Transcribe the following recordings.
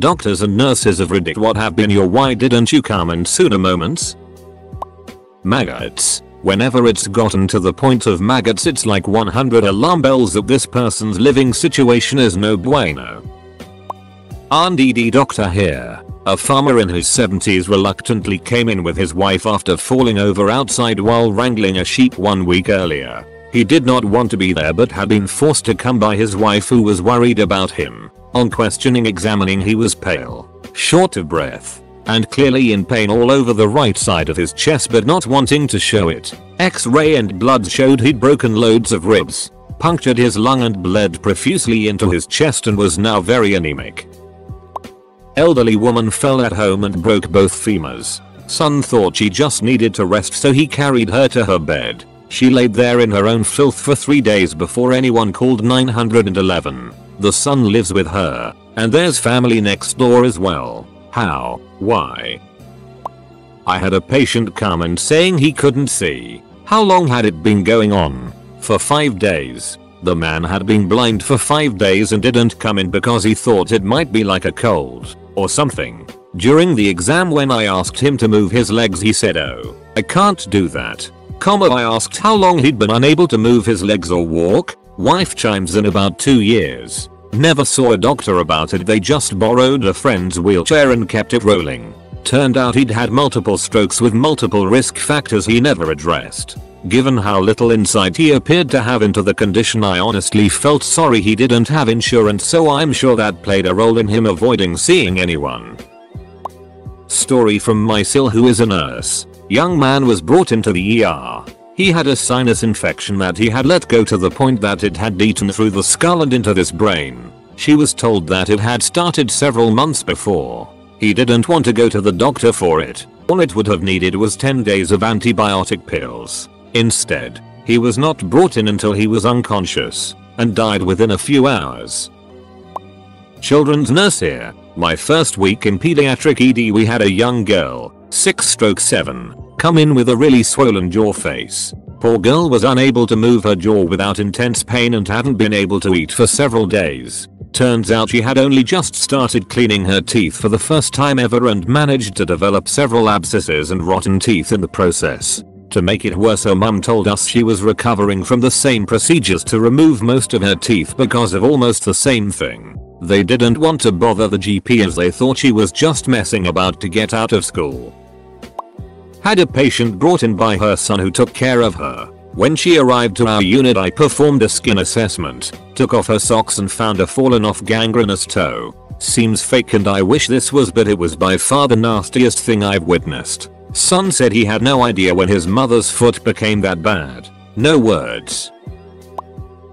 Doctors and nurses have ridiculed what have been your why didn't you come in sooner moments? Maggots. Whenever it's gotten to the point of maggots it's like 100 alarm bells that this person's living situation is no bueno. RDD doctor here. A farmer in his 70s reluctantly came in with his wife after falling over outside while wrangling a sheep one week earlier. He did not want to be there but had been forced to come by his wife who was worried about him. On questioning examining he was pale, short of breath, and clearly in pain all over the right side of his chest but not wanting to show it. X-ray and blood showed he'd broken loads of ribs, punctured his lung and bled profusely into his chest and was now very anemic. Elderly woman fell at home and broke both femurs. Son thought she just needed to rest so he carried her to her bed. She laid there in her own filth for 3 days before anyone called 911. The son lives with her, and there's family next door as well. How? Why? I had a patient come and saying he couldn't see. How long had it been going on? For 5 days. The man had been blind for 5 days and didn't come in because he thought it might be like a cold or something. During the exam when I asked him to move his legs he said oh, I can't do that. Comma I asked how long he'd been unable to move his legs or walk. Wife chimes in about 2 years. Never saw a doctor about it they just borrowed a friend's wheelchair and kept it rolling. Turned out he'd had multiple strokes with multiple risk factors he never addressed. Given how little insight he appeared to have into the condition I honestly felt sorry he didn't have insurance so I'm sure that played a role in him avoiding seeing anyone. Story from Mysil who is a nurse. Young man was brought into the ER. He had a sinus infection that he had let go to the point that it had eaten through the skull and into his brain. She was told that it had started several months before. He didn't want to go to the doctor for it. All it would have needed was 10 days of antibiotic pills. Instead, he was not brought in until he was unconscious and died within a few hours. Children's nurse here. My first week in pediatric ED we had a young girl, 6 stroke 7, come in with a really swollen jaw face. Poor girl was unable to move her jaw without intense pain and hadn't been able to eat for several days. Turns out she had only just started cleaning her teeth for the first time ever and managed to develop several abscesses and rotten teeth in the process. To make it worse her mum told us she was recovering from the same procedures to remove most of her teeth because of almost the same thing. They didn't want to bother the GP as they thought she was just messing about to get out of school. Had a patient brought in by her son who took care of her. When she arrived to our unit I performed a skin assessment, took off her socks and found a fallen off gangrenous toe. Seems fake and I wish this was but it was by far the nastiest thing I've witnessed. Son said he had no idea when his mother's foot became that bad. No words.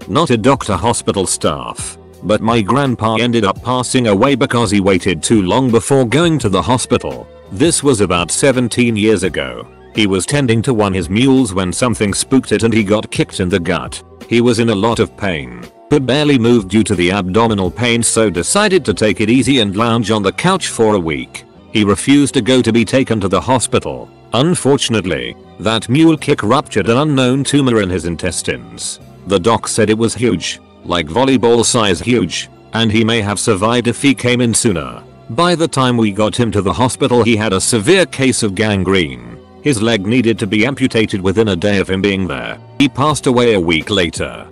Not a doctor hospital staff. But my grandpa ended up passing away because he waited too long before going to the hospital. This was about 17 years ago. He was tending to one of his mules when something spooked it and he got kicked in the gut. He was in a lot of pain, but barely moved due to the abdominal pain so decided to take it easy and lounge on the couch for a week. He refused to go to be taken to the hospital. Unfortunately, that mule kick ruptured an unknown tumor in his intestines. The doc said it was huge, like volleyball size huge, and he may have survived if he came in sooner. By the time we got him to the hospital he had a severe case of gangrene. His leg needed to be amputated within a day of him being there. He passed away a week later.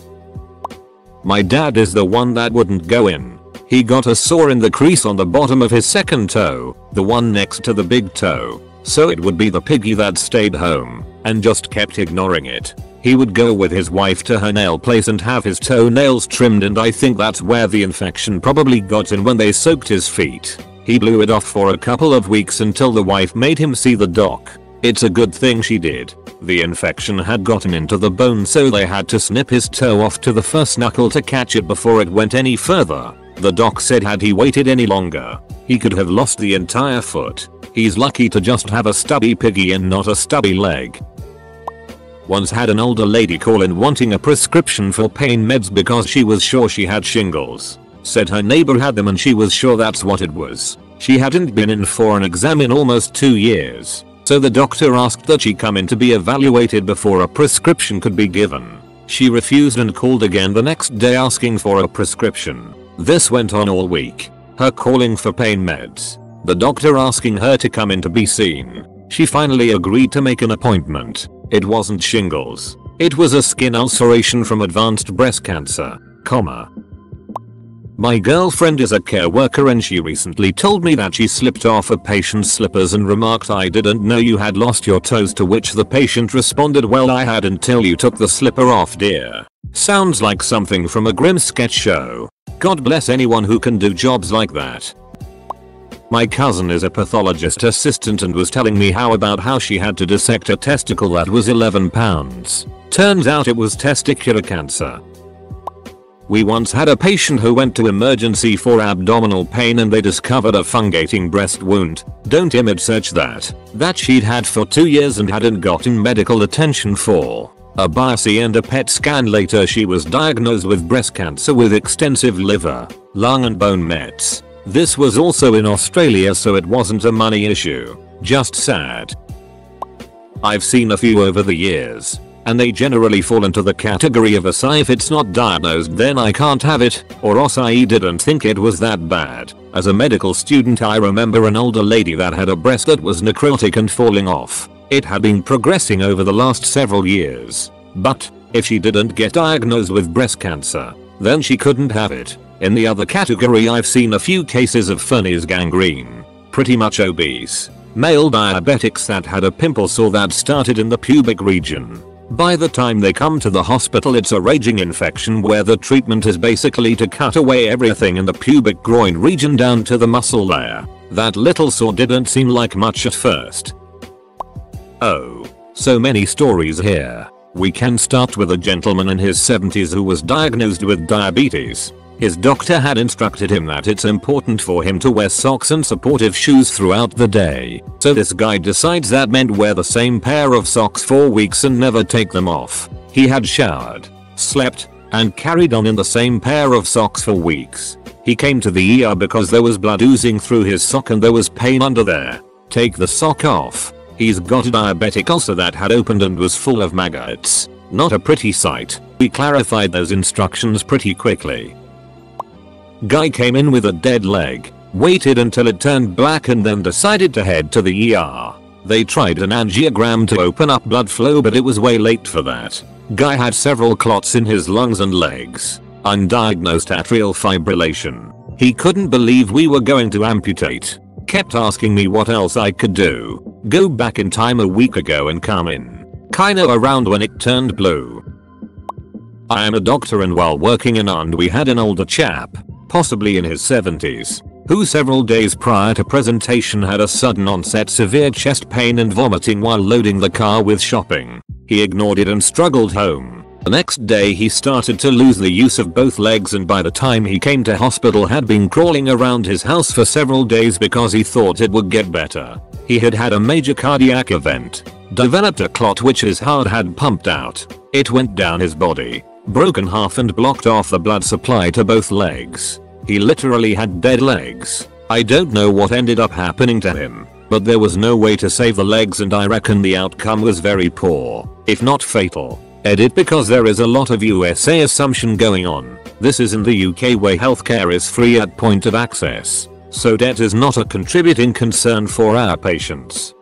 My dad is the one that wouldn't go in. He got a sore in the crease on the bottom of his second toe, the one next to the big toe. So it would be the piggy that stayed home and just kept ignoring it. He would go with his wife to her nail place and have his toenails trimmed and I think that's where the infection probably got in when they soaked his feet. He blew it off for a couple of weeks until the wife made him see the doc. It's a good thing she did. The infection had gotten into the bone so they had to snip his toe off to the first knuckle to catch it before it went any further. The doc said had he waited any longer, he could have lost the entire foot. He's lucky to just have a stubby piggy and not a stubby leg. Once had an older lady call in wanting a prescription for pain meds because she was sure she had shingles. Said her neighbor had them and she was sure that's what it was. She hadn't been in for an exam in almost 2 years. So the doctor asked that she come in to be evaluated before a prescription could be given. She refused and called again the next day asking for a prescription. This went on all week. her calling for pain meds, the doctor asking her to come in to be seen. She finally agreed to make an appointment. It wasn't shingles. It was a skin ulceration from advanced breast cancer, comma. My girlfriend is a care worker and she recently told me that she slipped off a patient's slippers and remarked I didn't know you had lost your toes to which the patient responded well I had until you took the slipper off dear. Sounds like something from a grim sketch show. God bless anyone who can do jobs like that. My cousin is a pathologist assistant and was telling me how about how she had to dissect a testicle that was 11 pounds. Turns out it was testicular cancer. We once had a patient who went to emergency for abdominal pain and they discovered a fungating breast wound. Don't image search that. That she'd had for 2 years and hadn't gotten medical attention for. A biopsy and a PET scan later she was diagnosed with breast cancer with extensive liver, lung and bone mets. This was also in Australia so it wasn't a money issue. Just sad. I've seen a few over the years and they generally fall into the category of a sigh if it's not diagnosed then I can't have it, or else I didn't think it was that bad. As a medical student I remember an older lady that had a breast that was necrotic and falling off. It had been progressing over the last several years. But, if she didn't get diagnosed with breast cancer, then she couldn't have it. In the other category I've seen a few cases of Fournier's gangrene. Pretty much obese. Male diabetics that had a pimple sore that started in the pubic region by the time they come to the hospital it's a raging infection where the treatment is basically to cut away everything in the pubic groin region down to the muscle layer. That little sore didn't seem like much at first. Oh. So many stories here. We can start with a gentleman in his 70s who was diagnosed with diabetes. His doctor had instructed him that it's important for him to wear socks and supportive shoes throughout the day. So this guy decides that meant wear the same pair of socks for weeks and never take them off. He had showered, slept, and carried on in the same pair of socks for weeks. He came to the ER because there was blood oozing through his sock and there was pain under there. Take the sock off. He's got a diabetic ulcer that had opened and was full of maggots. Not a pretty sight. We clarified those instructions pretty quickly. Guy came in with a dead leg, waited until it turned black and then decided to head to the ER. They tried an angiogram to open up blood flow but it was way late for that. Guy had several clots in his lungs and legs. Undiagnosed atrial fibrillation. He couldn't believe we were going to amputate. Kept asking me what else I could do. Go back in time a week ago and come in. Kinda around when it turned blue. I am a doctor and while working in UND we had an older chap possibly in his 70s, who several days prior to presentation had a sudden onset severe chest pain and vomiting while loading the car with shopping. He ignored it and struggled home. The next day he started to lose the use of both legs and by the time he came to hospital had been crawling around his house for several days because he thought it would get better. He had had a major cardiac event, developed a clot which his heart had pumped out. It went down his body, broken half and blocked off the blood supply to both legs. He literally had dead legs. I don't know what ended up happening to him, but there was no way to save the legs and I reckon the outcome was very poor, if not fatal. Edit because there is a lot of USA assumption going on. This is in the UK where healthcare is free at point of access. So debt is not a contributing concern for our patients.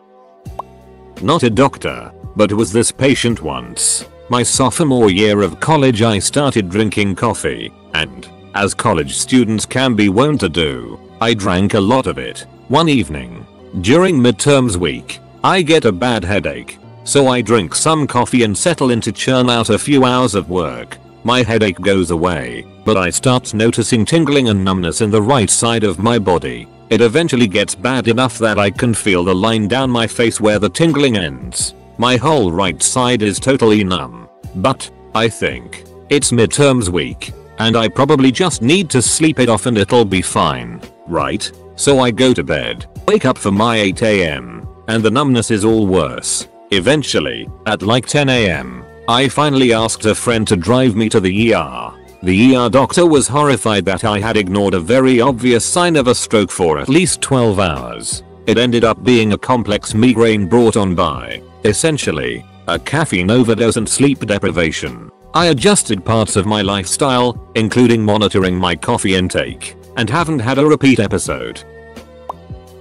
Not a doctor, but was this patient once. My sophomore year of college I started drinking coffee, and, as college students can be wont to do, I drank a lot of it. One evening, during midterms week, I get a bad headache, so I drink some coffee and settle in to churn out a few hours of work. My headache goes away, but I start noticing tingling and numbness in the right side of my body. It eventually gets bad enough that I can feel the line down my face where the tingling ends. My whole right side is totally numb. But, I think, it's midterms week, and I probably just need to sleep it off and it'll be fine, right? So I go to bed, wake up for my 8am, and the numbness is all worse. Eventually, at like 10am, I finally asked a friend to drive me to the ER. The ER doctor was horrified that I had ignored a very obvious sign of a stroke for at least 12 hours. It ended up being a complex migraine brought on by Essentially, a caffeine overdose and sleep deprivation. I adjusted parts of my lifestyle, including monitoring my coffee intake, and haven't had a repeat episode.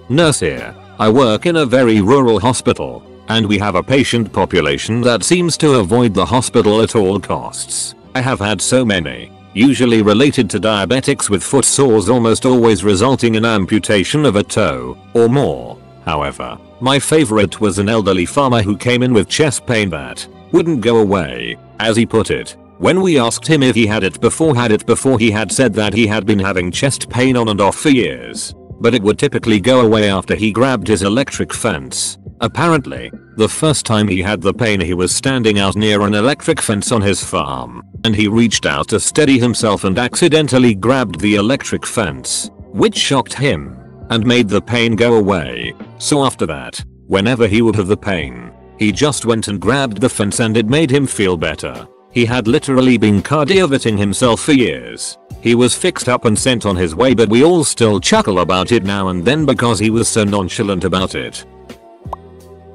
Nurse here. I work in a very rural hospital, and we have a patient population that seems to avoid the hospital at all costs. I have had so many, usually related to diabetics with foot sores almost always resulting in amputation of a toe or more. However, my favorite was an elderly farmer who came in with chest pain that wouldn't go away, as he put it. When we asked him if he had it before had it before he had said that he had been having chest pain on and off for years, but it would typically go away after he grabbed his electric fence. Apparently, the first time he had the pain he was standing out near an electric fence on his farm, and he reached out to steady himself and accidentally grabbed the electric fence, which shocked him and made the pain go away. So after that, whenever he would have the pain, he just went and grabbed the fence and it made him feel better. He had literally been cardioverting himself for years. He was fixed up and sent on his way but we all still chuckle about it now and then because he was so nonchalant about it.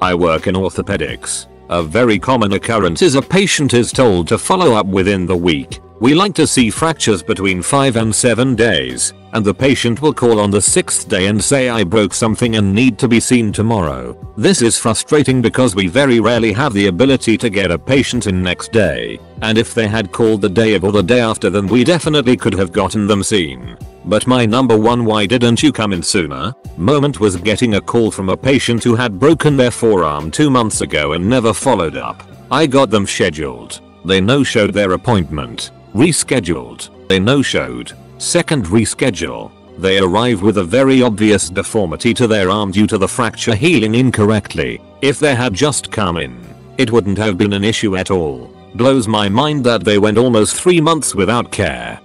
I work in orthopedics. A very common occurrence is a patient is told to follow up within the week. We like to see fractures between 5 and 7 days, and the patient will call on the 6th day and say I broke something and need to be seen tomorrow. This is frustrating because we very rarely have the ability to get a patient in next day, and if they had called the day of or the day after then we definitely could have gotten them seen. But my number one why didn't you come in sooner moment was getting a call from a patient who had broken their forearm 2 months ago and never followed up. I got them scheduled. They no-showed their appointment. Rescheduled. They no-showed. Second reschedule. They arrive with a very obvious deformity to their arm due to the fracture healing incorrectly. If they had just come in, it wouldn't have been an issue at all. Blows my mind that they went almost 3 months without care.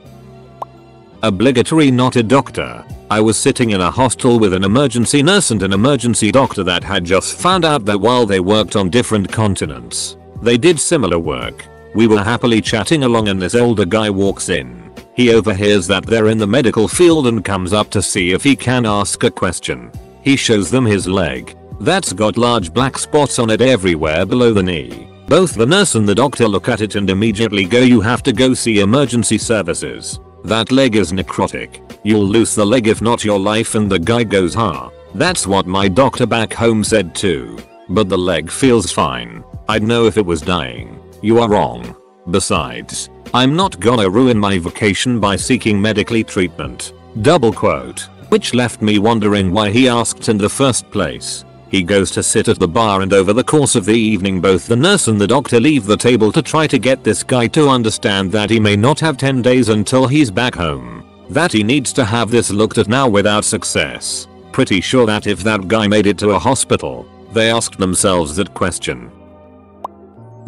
Obligatory not a doctor. I was sitting in a hostel with an emergency nurse and an emergency doctor that had just found out that while they worked on different continents, they did similar work. We were happily chatting along and this older guy walks in. He overhears that they're in the medical field and comes up to see if he can ask a question. He shows them his leg. That's got large black spots on it everywhere below the knee. Both the nurse and the doctor look at it and immediately go you have to go see emergency services. That leg is necrotic. You'll lose the leg if not your life and the guy goes huh. That's what my doctor back home said too. But the leg feels fine. I'd know if it was dying. You are wrong. Besides, I'm not gonna ruin my vacation by seeking medically treatment. Double quote. Which left me wondering why he asked in the first place. He goes to sit at the bar and over the course of the evening both the nurse and the doctor leave the table to try to get this guy to understand that he may not have 10 days until he's back home. That he needs to have this looked at now without success. Pretty sure that if that guy made it to a hospital, they asked themselves that question.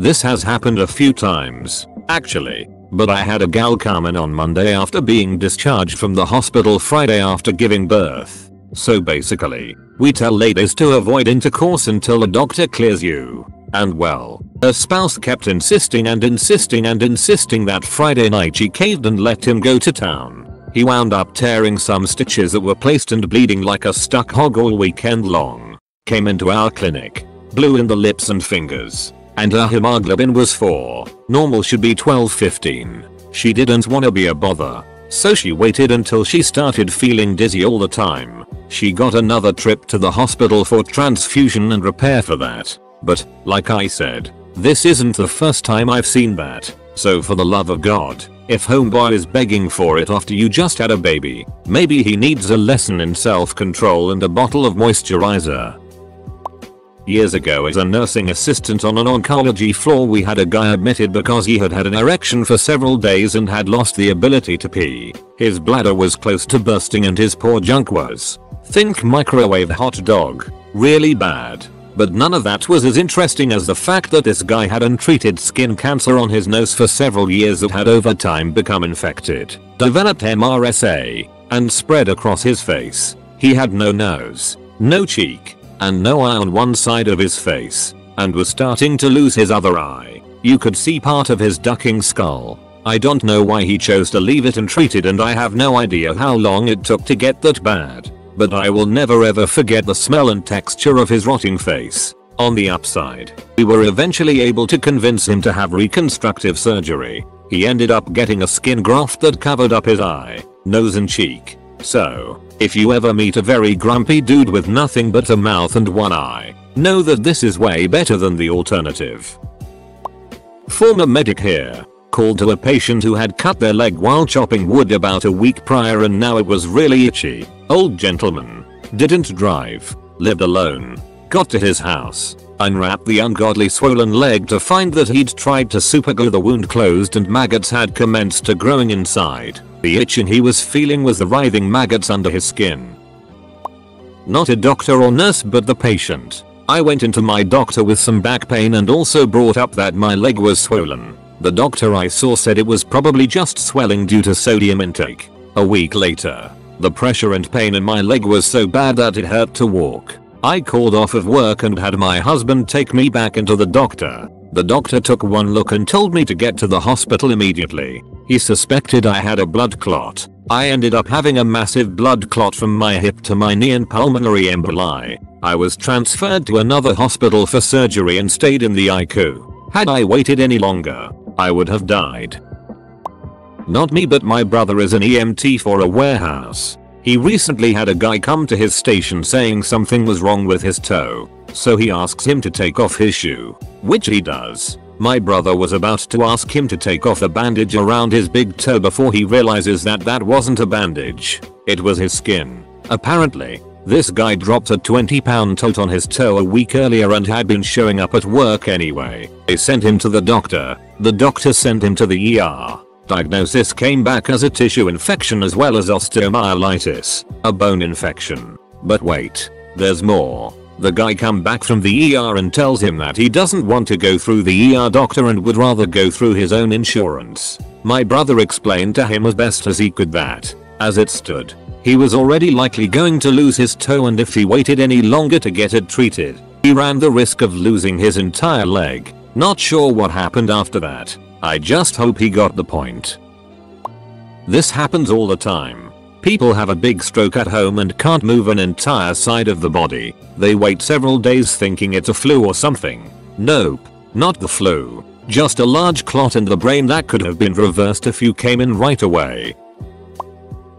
This has happened a few times, actually, but I had a gal come in on Monday after being discharged from the hospital Friday after giving birth. So basically, we tell ladies to avoid intercourse until a doctor clears you. And well, her spouse kept insisting and insisting and insisting that Friday night she caved and let him go to town. He wound up tearing some stitches that were placed and bleeding like a stuck hog all weekend long. Came into our clinic. Blew in the lips and fingers. And her hemoglobin was 4. Normal should be 12-15. She didn't wanna be a bother. So she waited until she started feeling dizzy all the time. She got another trip to the hospital for transfusion and repair for that. But, like I said, this isn't the first time I've seen that. So for the love of god, if homeboy is begging for it after you just had a baby, maybe he needs a lesson in self-control and a bottle of moisturizer. Years ago as a nursing assistant on an oncology floor we had a guy admitted because he had had an erection for several days and had lost the ability to pee. His bladder was close to bursting and his poor junk was. Think microwave hot dog. Really bad. But none of that was as interesting as the fact that this guy had untreated skin cancer on his nose for several years that had over time become infected, developed MRSA, and spread across his face. He had no nose, no cheek, and no eye on one side of his face, and was starting to lose his other eye. You could see part of his ducking skull. I don't know why he chose to leave it untreated and I have no idea how long it took to get that bad. But I will never ever forget the smell and texture of his rotting face. On the upside, we were eventually able to convince him to have reconstructive surgery. He ended up getting a skin graft that covered up his eye, nose and cheek. So, if you ever meet a very grumpy dude with nothing but a mouth and one eye, know that this is way better than the alternative. Former medic here. Called to a patient who had cut their leg while chopping wood about a week prior and now it was really itchy. Old gentleman. Didn't drive. Lived alone. Got to his house. Unwrapped the ungodly swollen leg to find that he'd tried to superglue the wound closed and maggots had commenced to growing inside. The itching he was feeling was the writhing maggots under his skin. Not a doctor or nurse but the patient. I went into my doctor with some back pain and also brought up that my leg was swollen. The doctor I saw said it was probably just swelling due to sodium intake. A week later, the pressure and pain in my leg was so bad that it hurt to walk. I called off of work and had my husband take me back into the doctor. The doctor took one look and told me to get to the hospital immediately. He suspected I had a blood clot. I ended up having a massive blood clot from my hip to my knee and pulmonary emboli. I was transferred to another hospital for surgery and stayed in the ICU. Had I waited any longer, I would have died. Not me but my brother is an EMT for a warehouse. He recently had a guy come to his station saying something was wrong with his toe. So he asks him to take off his shoe. Which he does. My brother was about to ask him to take off the bandage around his big toe before he realizes that that wasn't a bandage. It was his skin. Apparently, this guy dropped a 20 pound tote on his toe a week earlier and had been showing up at work anyway. They sent him to the doctor. The doctor sent him to the ER. Diagnosis came back as a tissue infection as well as osteomyelitis, a bone infection. But wait, there's more. The guy come back from the ER and tells him that he doesn't want to go through the ER doctor and would rather go through his own insurance. My brother explained to him as best as he could that, as it stood, he was already likely going to lose his toe and if he waited any longer to get it treated, he ran the risk of losing his entire leg. Not sure what happened after that. I just hope he got the point. This happens all the time. People have a big stroke at home and can't move an entire side of the body. They wait several days thinking it's a flu or something. Nope, not the flu. Just a large clot in the brain that could have been reversed if you came in right away.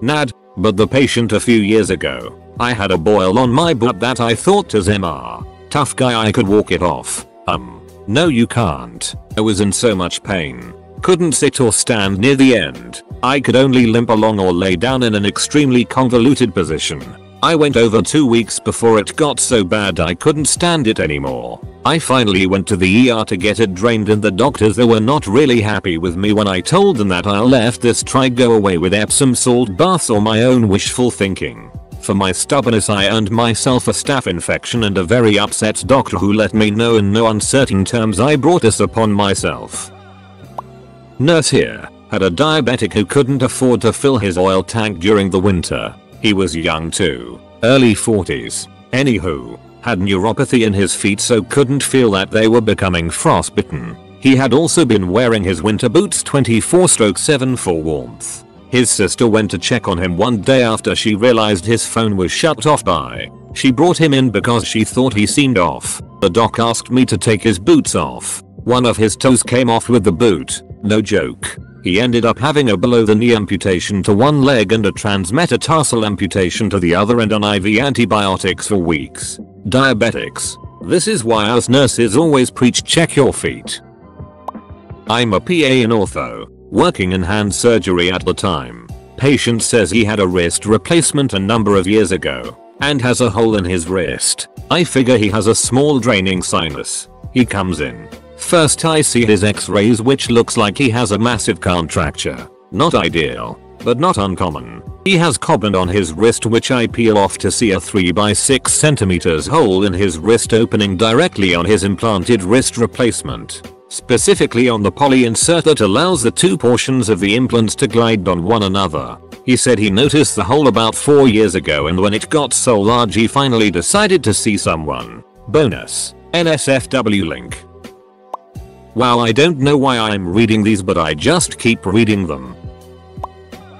Nad, but the patient a few years ago. I had a boil on my butt that I thought was MR. Tough guy I could walk it off. Um. No you can't. I was in so much pain. Couldn't sit or stand near the end. I could only limp along or lay down in an extremely convoluted position. I went over 2 weeks before it got so bad I couldn't stand it anymore. I finally went to the ER to get it drained and the doctors they were not really happy with me when I told them that I'll let this try go away with Epsom salt baths or my own wishful thinking. For my stubbornness I earned myself a staph infection and a very upset doctor who let me know in no uncertain terms I brought this upon myself. Nurse here had a diabetic who couldn't afford to fill his oil tank during the winter. He was young too, early 40s. Anywho, had neuropathy in his feet so couldn't feel that they were becoming frostbitten. He had also been wearing his winter boots 24-7 for warmth. His sister went to check on him one day after she realized his phone was shut off by. She brought him in because she thought he seemed off. The doc asked me to take his boots off. One of his toes came off with the boot. No joke. He ended up having a below the knee amputation to one leg and a transmetatarsal amputation to the other and on IV antibiotics for weeks. Diabetics. This is why us nurses always preach check your feet. I'm a PA in ortho, working in hand surgery at the time. Patient says he had a wrist replacement a number of years ago and has a hole in his wrist. I figure he has a small draining sinus. He comes in. First I see his x-rays which looks like he has a massive contracture. Not ideal, but not uncommon. He has Coban on his wrist which I peel off to see a 3 by 6 centimeters hole in his wrist opening directly on his implanted wrist replacement. Specifically on the poly insert that allows the two portions of the implants to glide on one another. He said he noticed the hole about 4 years ago and when it got so large he finally decided to see someone. Bonus. NSFW link. Wow I don't know why I'm reading these but I just keep reading them.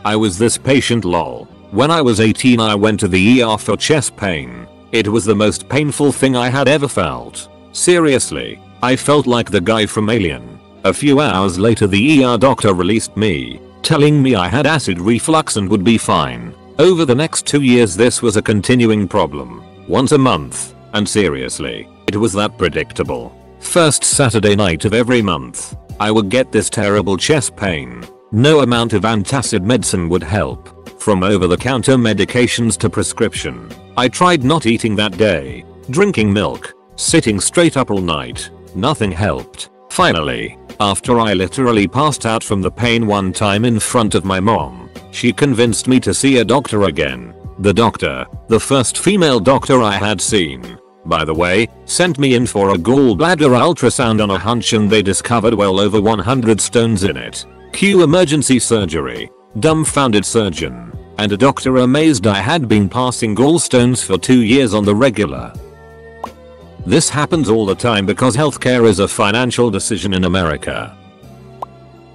I was this patient lol. When I was 18 I went to the ER for chest pain. It was the most painful thing I had ever felt. Seriously, I felt like the guy from Alien. A few hours later the ER doctor released me, telling me I had acid reflux and would be fine. Over the next two years this was a continuing problem. Once a month. And seriously, it was that predictable. First Saturday night of every month, I would get this terrible chest pain. No amount of antacid medicine would help. From over-the-counter medications to prescription. I tried not eating that day, drinking milk, sitting straight up all night. Nothing helped. Finally, after I literally passed out from the pain one time in front of my mom, she convinced me to see a doctor again. The doctor, the first female doctor I had seen, by the way, sent me in for a gallbladder ultrasound on a hunch and they discovered well over 100 stones in it. Cue emergency surgery. Dumbfounded surgeon. And a doctor amazed I had been passing gallstones for 2 years on the regular. This happens all the time because healthcare is a financial decision in America.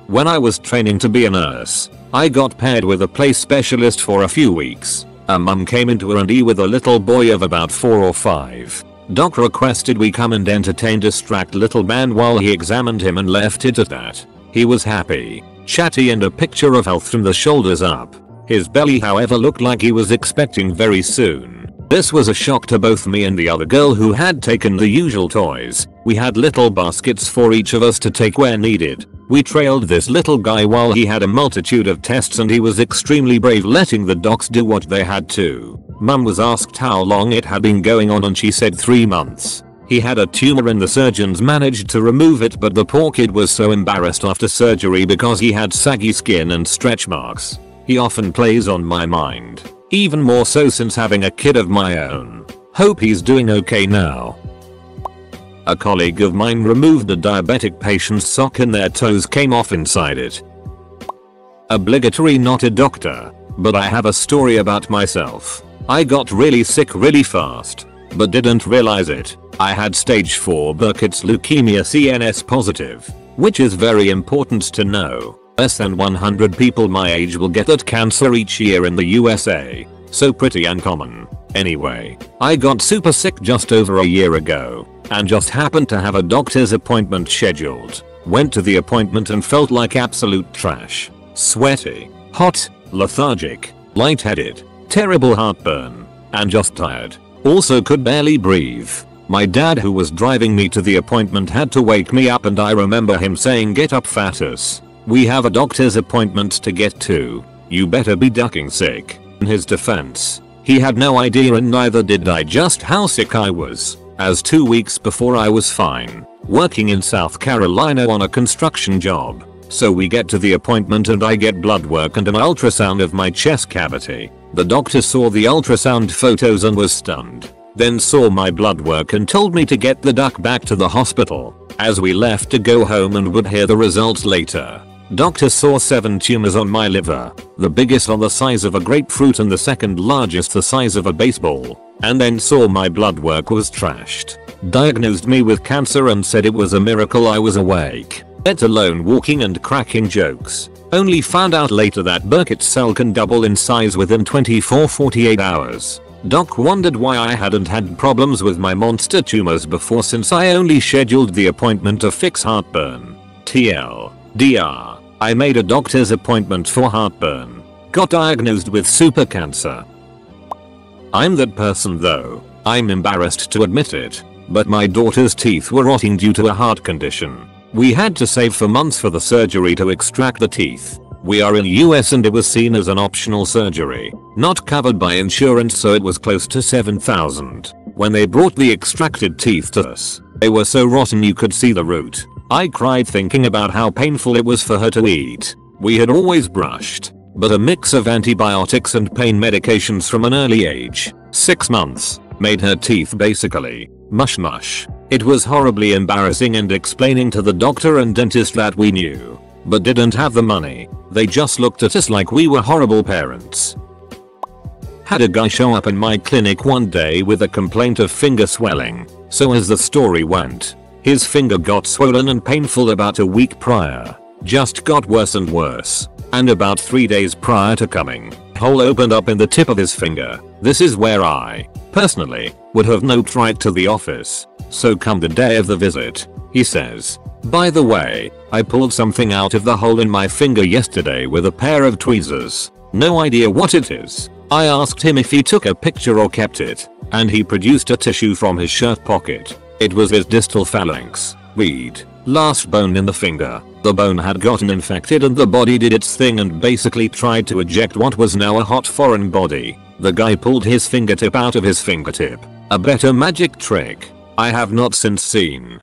When I was training to be a nurse, I got paired with a play specialist for a few weeks. A mum came into A&E with a little boy of about 4 or 5. Doc requested we come and entertain distract little man while he examined him and left it at that. He was happy, chatty and a picture of health from the shoulders up. His belly however looked like he was expecting very soon. This was a shock to both me and the other girl who had taken the usual toys. We had little baskets for each of us to take where needed. We trailed this little guy while he had a multitude of tests and he was extremely brave letting the docs do what they had to. Mum was asked how long it had been going on and she said 3 months. He had a tumor and the surgeons managed to remove it but the poor kid was so embarrassed after surgery because he had saggy skin and stretch marks. He often plays on my mind. Even more so since having a kid of my own. Hope he's doing okay now. A colleague of mine removed a diabetic patient's sock and their toes came off inside it. Obligatory not a doctor, but I have a story about myself. I got really sick really fast, but didn't realize it. I had stage 4 Burkitt's leukemia CNS positive, which is very important to know. Less than 100 people my age will get that cancer each year in the USA, so pretty uncommon. Anyway, I got super sick just over a year ago and just happened to have a doctor's appointment scheduled. Went to the appointment and felt like absolute trash. Sweaty, hot, lethargic, lightheaded, terrible heartburn, and just tired. Also could barely breathe. My dad who was driving me to the appointment had to wake me up and I remember him saying get up fatus. We have a doctor's appointment to get to. You better be ducking sick. In his defense, he had no idea and neither did I just how sick I was as two weeks before I was fine, working in South Carolina on a construction job. So we get to the appointment and I get blood work and an ultrasound of my chest cavity. The doctor saw the ultrasound photos and was stunned. Then saw my blood work and told me to get the duck back to the hospital. As we left to go home and would hear the results later. Doctor saw 7 tumors on my liver, the biggest on the size of a grapefruit and the second largest the size of a baseball. And then saw my blood work was trashed. Diagnosed me with cancer and said it was a miracle I was awake. Let alone walking and cracking jokes. Only found out later that Burkitt's cell can double in size within 24-48 hours. Doc wondered why I hadn't had problems with my monster tumors before since I only scheduled the appointment to fix heartburn. TL. DR. I made a doctor's appointment for heartburn. Got diagnosed with super cancer. I'm that person though. I'm embarrassed to admit it. But my daughter's teeth were rotting due to a heart condition. We had to save for months for the surgery to extract the teeth. We are in US and it was seen as an optional surgery, not covered by insurance so it was close to 7000. When they brought the extracted teeth to us, they were so rotten you could see the root. I cried thinking about how painful it was for her to eat. We had always brushed, but a mix of antibiotics and pain medications from an early age, 6 months, made her teeth basically mush mush. It was horribly embarrassing and explaining to the doctor and dentist that we knew, but didn't have the money. They just looked at us like we were horrible parents. Had a guy show up in my clinic one day with a complaint of finger swelling, so as the story went, his finger got swollen and painful about a week prior, just got worse and worse. And about 3 days prior to coming, hole opened up in the tip of his finger. This is where I, personally, would have noped right to the office. So come the day of the visit, he says. By the way, I pulled something out of the hole in my finger yesterday with a pair of tweezers. No idea what it is. I asked him if he took a picture or kept it, and he produced a tissue from his shirt pocket. It was his distal phalanx, weed, last bone in the finger. The bone had gotten infected and the body did its thing and basically tried to eject what was now a hot foreign body. The guy pulled his fingertip out of his fingertip. A better magic trick I have not since seen.